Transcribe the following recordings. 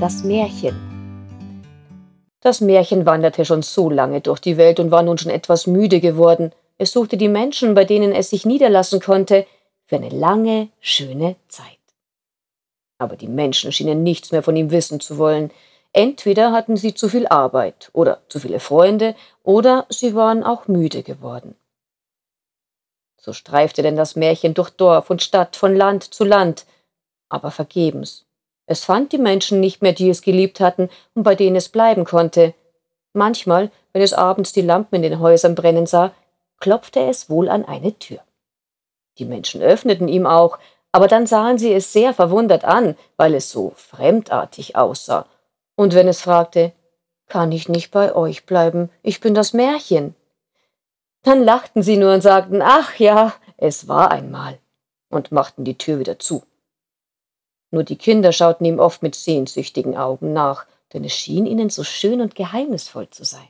das Märchen. Das Märchen wanderte schon so lange durch die Welt und war nun schon etwas müde geworden. Es suchte die Menschen, bei denen es sich niederlassen konnte, für eine lange, schöne Zeit. Aber die Menschen schienen nichts mehr von ihm wissen zu wollen. Entweder hatten sie zu viel Arbeit oder zu viele Freunde, oder sie waren auch müde geworden. So streifte denn das Märchen durch Dorf und Stadt, von Land zu Land, aber vergebens. Es fand die Menschen nicht mehr, die es geliebt hatten und bei denen es bleiben konnte. Manchmal, wenn es abends die Lampen in den Häusern brennen sah, klopfte es wohl an eine Tür. Die Menschen öffneten ihm auch, aber dann sahen sie es sehr verwundert an, weil es so fremdartig aussah. Und wenn es fragte, kann ich nicht bei euch bleiben, ich bin das Märchen. Dann lachten sie nur und sagten, ach ja, es war einmal, und machten die Tür wieder zu. Nur die Kinder schauten ihm oft mit sehnsüchtigen Augen nach, denn es schien ihnen so schön und geheimnisvoll zu sein.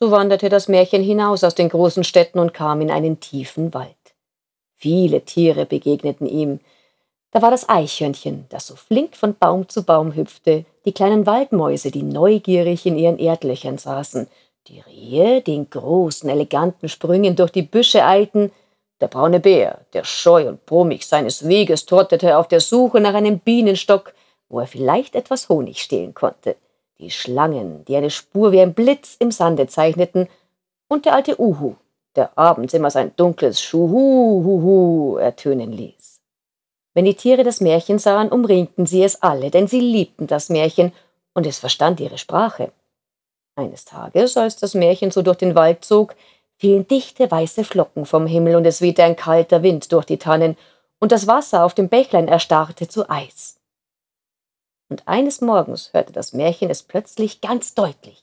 So wanderte das Märchen hinaus aus den großen Städten und kam in einen tiefen Wald. Viele Tiere begegneten ihm. Da war das Eichhörnchen, das so flink von Baum zu Baum hüpfte, die kleinen Waldmäuse, die neugierig in ihren Erdlöchern saßen, die Rehe, die in großen, eleganten Sprüngen durch die Büsche eilten, der braune Bär, der scheu und brummig seines Weges trottete auf der Suche nach einem Bienenstock, wo er vielleicht etwas Honig stehlen konnte, die Schlangen, die eine Spur wie ein Blitz im Sande zeichneten, und der alte Uhu, der abends immer sein dunkles Schuhuhuhu ertönen ließ. Wenn die Tiere das Märchen sahen, umringten sie es alle, denn sie liebten das Märchen und es verstand ihre Sprache. Eines Tages, als das Märchen so durch den Wald zog, fielen dichte weiße Flocken vom Himmel und es wehte ein kalter Wind durch die Tannen und das Wasser auf dem Bächlein erstarrte zu Eis. Und eines Morgens hörte das Märchen es plötzlich ganz deutlich.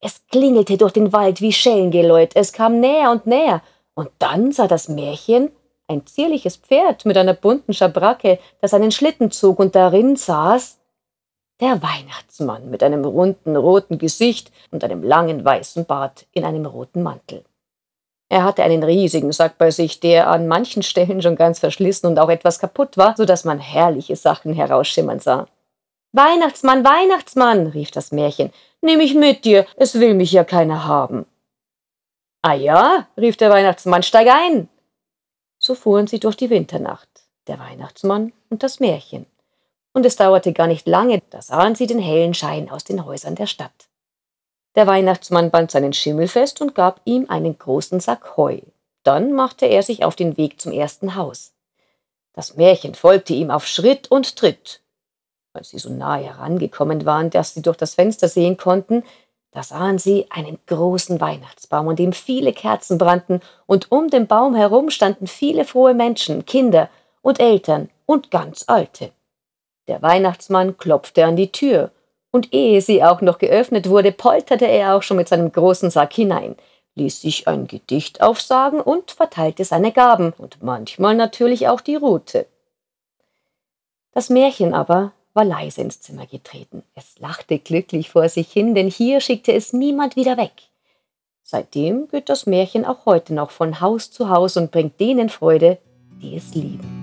Es klingelte durch den Wald wie Schellengeläut, es kam näher und näher, und dann sah das Märchen ein zierliches Pferd mit einer bunten Schabracke, das einen Schlitten zog, und darin saß der Weihnachtsmann mit einem runden roten Gesicht und einem langen weißen Bart in einem roten Mantel. Er hatte einen riesigen Sack bei sich, der an manchen Stellen schon ganz verschlissen und auch etwas kaputt war, so dass man herrliche Sachen herausschimmern sah. Weihnachtsmann, Weihnachtsmann, rief das Märchen, nimm mich mit dir, es will mich ja keiner haben. Ah ja, rief der Weihnachtsmann, steig ein. So fuhren sie durch die Winternacht, der Weihnachtsmann und das Märchen. Und es dauerte gar nicht lange, da sahen sie den hellen Schein aus den Häusern der Stadt. Der Weihnachtsmann band seinen Schimmel fest und gab ihm einen großen Sack Heu. Dann machte er sich auf den Weg zum ersten Haus. Das Märchen folgte ihm auf Schritt und Tritt. Als sie so nahe herangekommen waren, dass sie durch das Fenster sehen konnten, da sahen sie einen großen Weihnachtsbaum, an dem viele Kerzen brannten, und um den Baum herum standen viele frohe Menschen, Kinder und Eltern und ganz Alte. Der Weihnachtsmann klopfte an die Tür, und ehe sie auch noch geöffnet wurde, polterte er auch schon mit seinem großen Sack hinein, ließ sich ein Gedicht aufsagen und verteilte seine Gaben und manchmal natürlich auch die Rute. Das Märchen aber war leise ins Zimmer getreten. Es lachte glücklich vor sich hin, denn hier schickte es niemand wieder weg. Seitdem geht das Märchen auch heute noch von Haus zu Haus und bringt denen Freude, die es lieben.